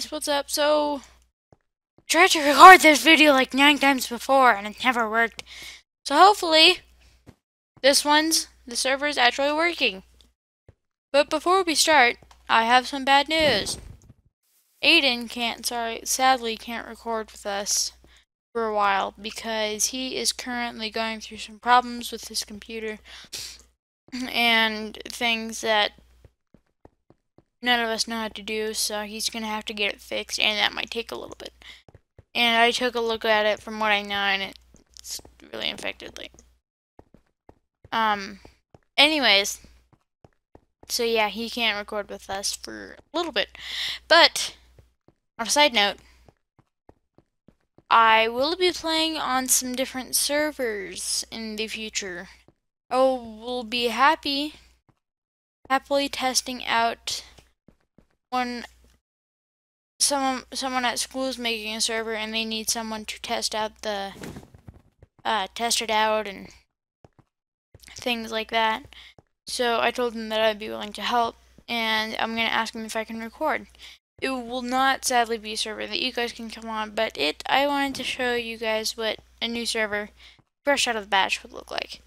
guys, what's up? So, tried to record this video like nine times before and it never worked. So hopefully, this one's, the server is actually working. But before we start, I have some bad news. Aiden can't, sorry, sadly can't record with us for a while because he is currently going through some problems with his computer and things that none of us know how to do, so he's gonna have to get it fixed, and that might take a little bit. And I took a look at it from what I know, and it's really infected. Like, um, anyways, so yeah, he can't record with us for a little bit. But on a side note, I will be playing on some different servers in the future. Oh, we'll be happy, happily testing out when someone someone at school is making a server and they need someone to test out the uh, test it out and things like that. So I told them that I'd be willing to help and I'm gonna ask them if I can record. It will not sadly be a server that you guys can come on, but it I wanted to show you guys what a new server fresh out of the batch would look like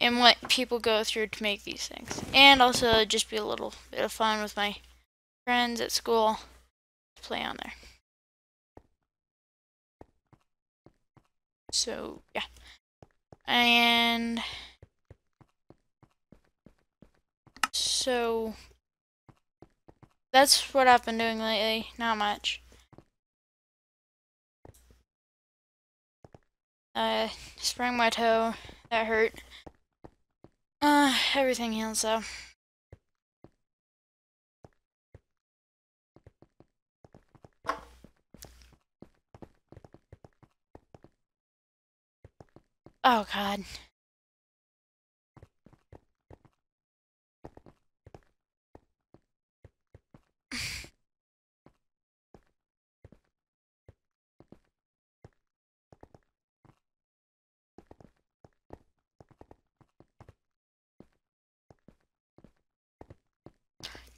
and what people go through to make these things. And also just be a little bit of fun with my friends at school play on there. So, yeah. And so that's what I've been doing lately, not much. I sprained my toe, that hurt. Uh, everything heals though. Oh god.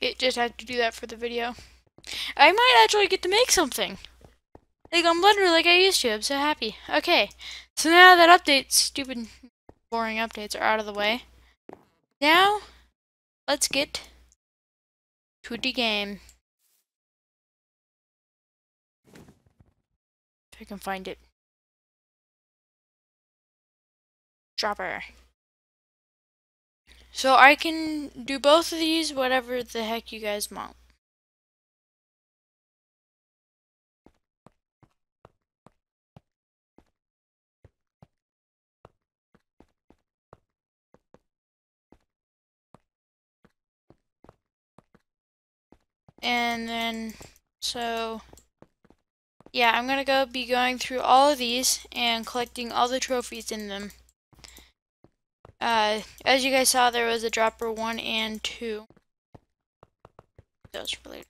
It just had to do that for the video. I might actually get to make something. Like I'm literally like I used to. I'm so happy. Okay. So now that updates, stupid boring updates are out of the way. Now let's get to the game. If I can find it. Dropper. So I can do both of these, whatever the heck you guys want. And then, so, yeah, I'm gonna go be going through all of these and collecting all the trophies in them. Uh, as you guys saw, there was a dropper 1 and 2. Those related.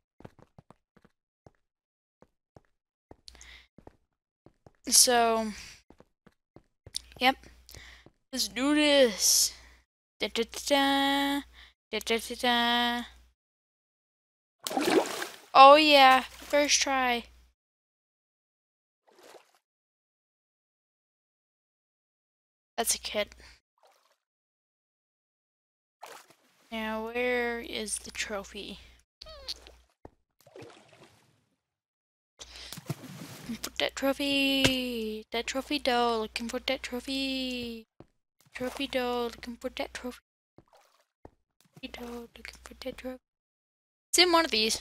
So, yep. Let's do this. Da da da da da da da. Oh yeah, first try. That's a kid. Now, where is the trophy? Put that trophy! That trophy doll, looking for that trophy! Trophy doll, looking for that trophy. Trophy doll, looking for that trophy. It's in one of these.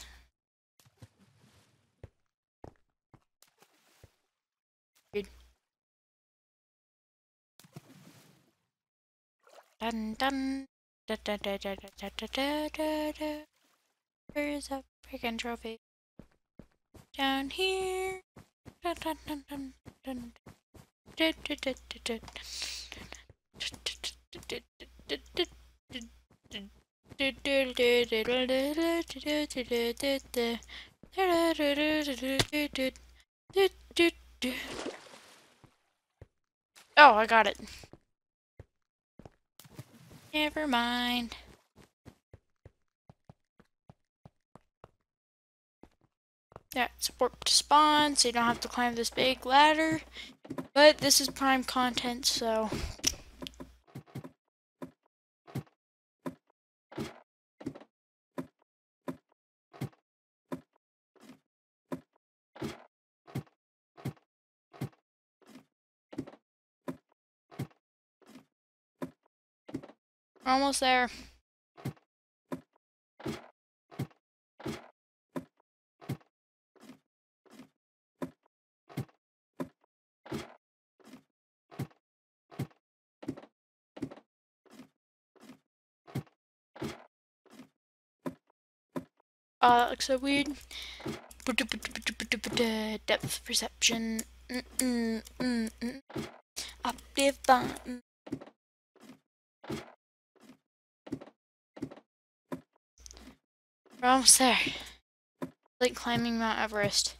Dun dun da da da da da da da da da. Where's a freaking trophy? Down here. Dun dun dun dun dun. Da da da da da. Oh, I got it. Never mind. That's warp to spawn, so you don't have to climb this big ladder. But this is prime content, so... almost there. That looks so weird. Depth perception. Mm -mm, mm. Active button. We're almost there. Like climbing Mount Everest.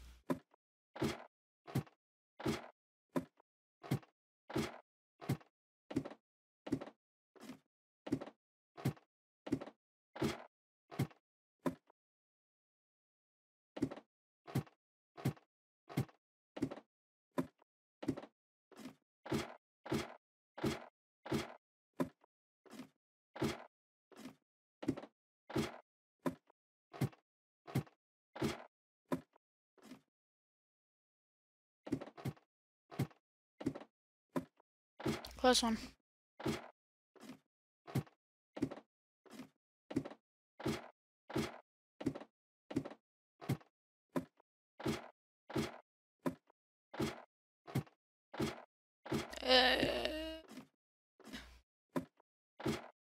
Close one.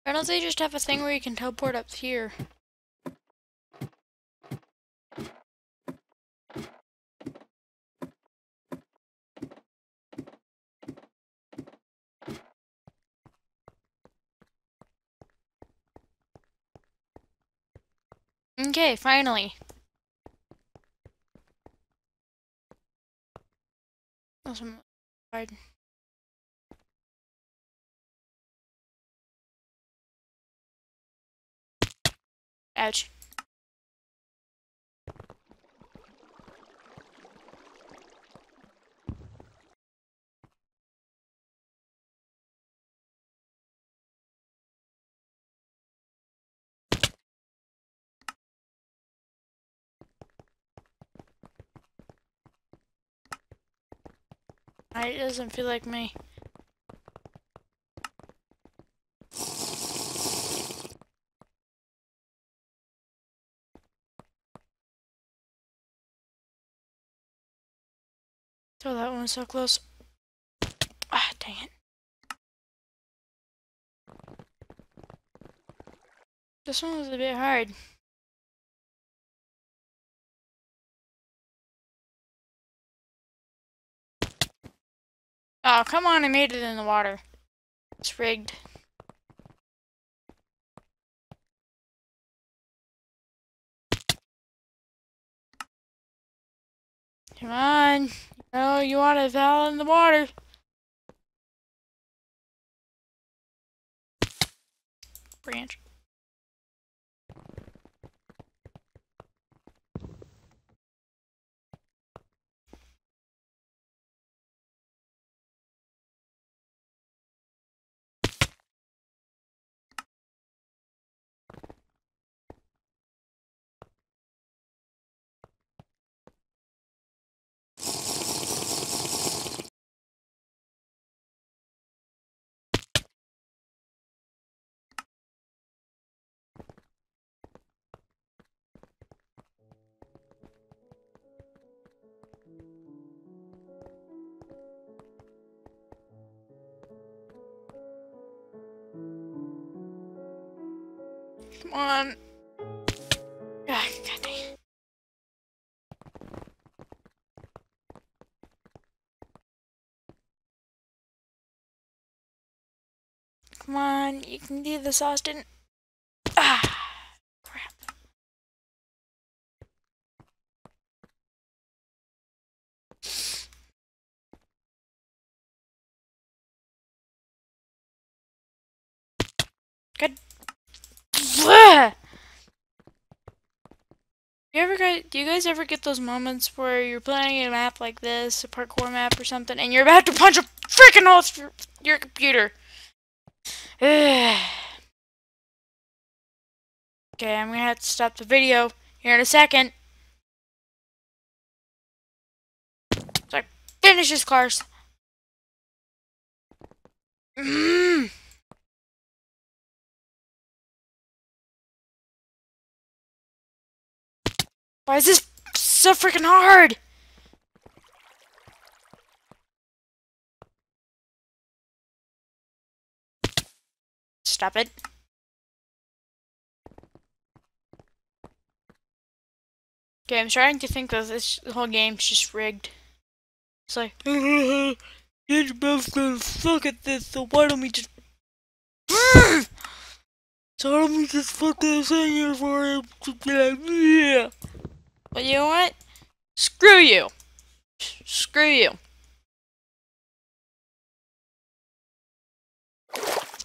Why don't they just have a thing where you can teleport up here? Okay, finally. Awesome. Hard. Ouch. It doesn't feel like me. Oh, that one was so close. Ah, dang it. This one was a bit hard. Oh, come on, I made it in the water. It's rigged. Come on. Oh, you want to fall in the water. Branch. Come on. Ah. Come on, you can do this, Austin. Ah, crap. Good. You ever guys, do you guys ever get those moments where you're playing a map like this, a parkour map or something, and you're about to punch a freaking hole through your computer? okay, I'm gonna have to stop the video here in a second. So I finish this course. Mm. Why is this so freaking hard? Stop it. Okay, I'm starting to think that this whole game's just rigged. It's like, you're both gonna suck at this, so why don't we just... so why don't we just fucking sit here for him yeah. But you know what? Screw you. Screw you.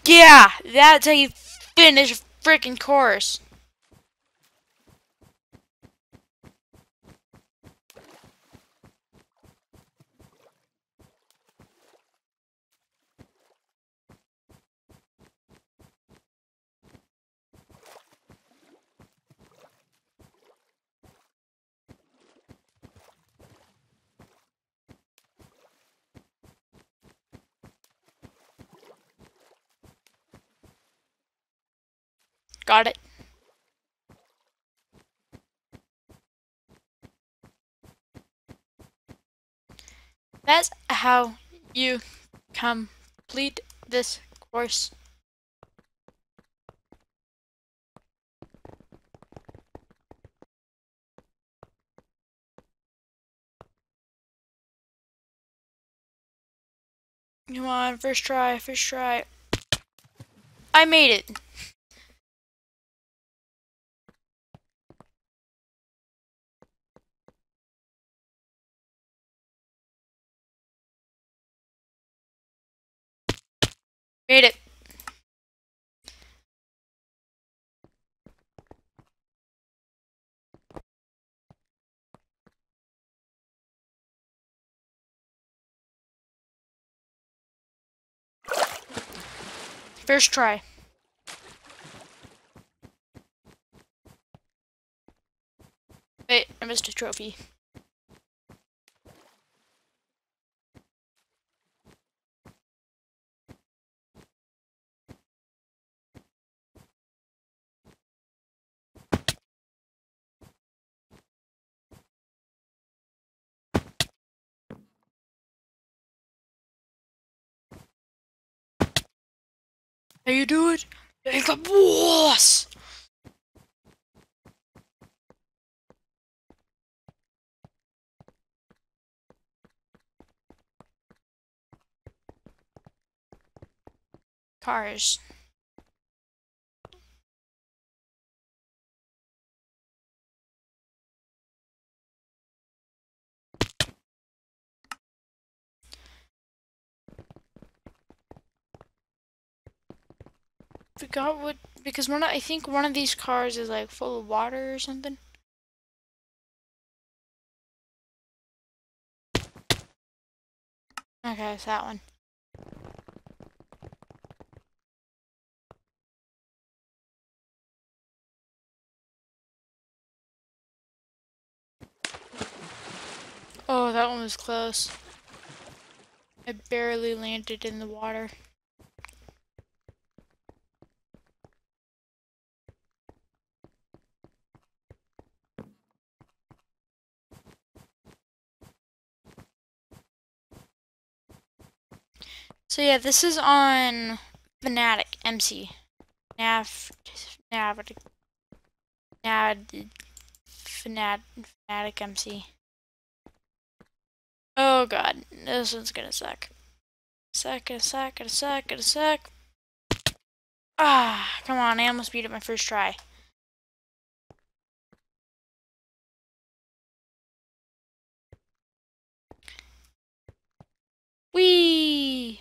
Yeah, that's how you finish a freaking course. Got it. That's how you complete this course. Come on, first try, first try. I made it. Made it. First try. Wait, I missed a trophy. How you do it? Like a boss! Cars. Forgot what because one I think one of these cars is like full of water or something. Okay, it's that one. Oh, that one was close. I barely landed in the water. So yeah, this is on Phanatic MC. Nav, Nav, Nav, Phanatic MC. Oh god, this one's gonna suck. Suck, gonna suck, gonna suck, gonna suck. Ah, come on, I almost beat it my first try. Whee!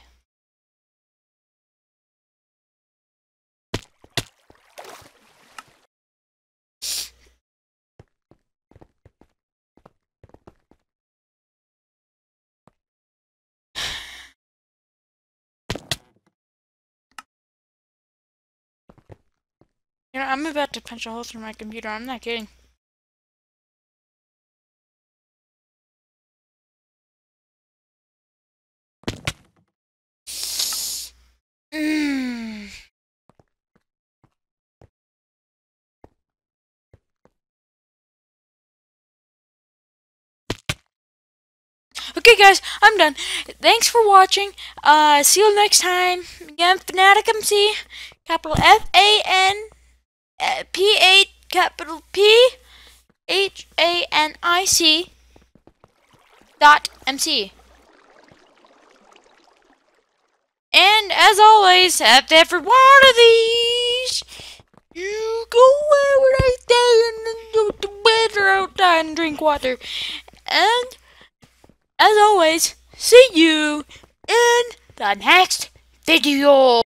You know, I'm about to punch a hole through my computer. I'm not kidding. Mm. Okay, guys, I'm done. Thanks for watching. Uh, see you next time. Again, Phanatic MC, capital F A N uh, P A capital P H A N I C dot MC. And as always, after every one of these, you go out right there and bed or outside and drink water. And as always, see you in the next video.